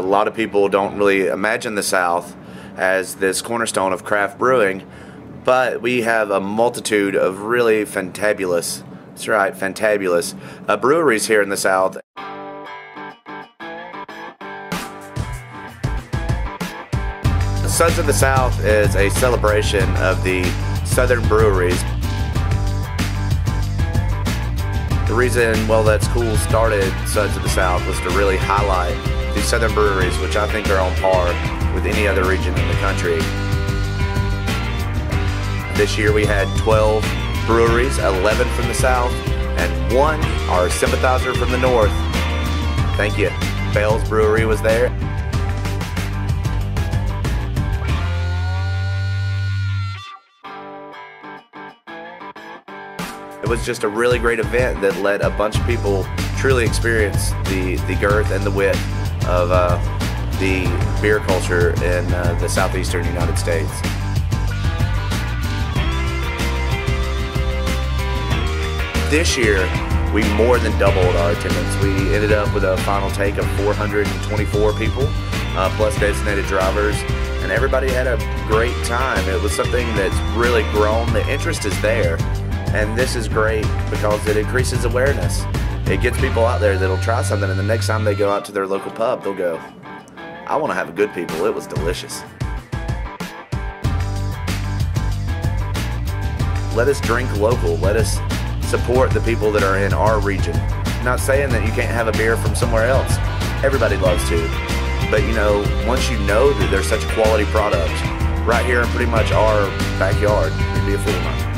A lot of people don't really imagine the South as this cornerstone of craft brewing, but we have a multitude of really fantabulous, that's right, fantabulous uh, breweries here in the South. Suds of the South is a celebration of the Southern breweries. The reason, Well That's Cool started Suds of the South was to really highlight these Southern breweries, which I think are on par with any other region in the country. This year we had 12 breweries, 11 from the South, and one, our sympathizer from the North. Thank you. Bell's Brewery was there. It was just a really great event that let a bunch of people truly experience the, the girth and the wit of uh, the beer culture in uh, the southeastern United States. This year, we more than doubled our attendance. We ended up with a final take of 424 people, uh, plus designated drivers, and everybody had a great time. It was something that's really grown. The interest is there, and this is great because it increases awareness. It gets people out there that'll try something, and the next time they go out to their local pub, they'll go, I want to have a good people. It was delicious. Let us drink local. Let us support the people that are in our region. Not saying that you can't have a beer from somewhere else. Everybody loves to. But you know, once you know that there's such a quality product right here in pretty much our backyard, you'd be a fool not.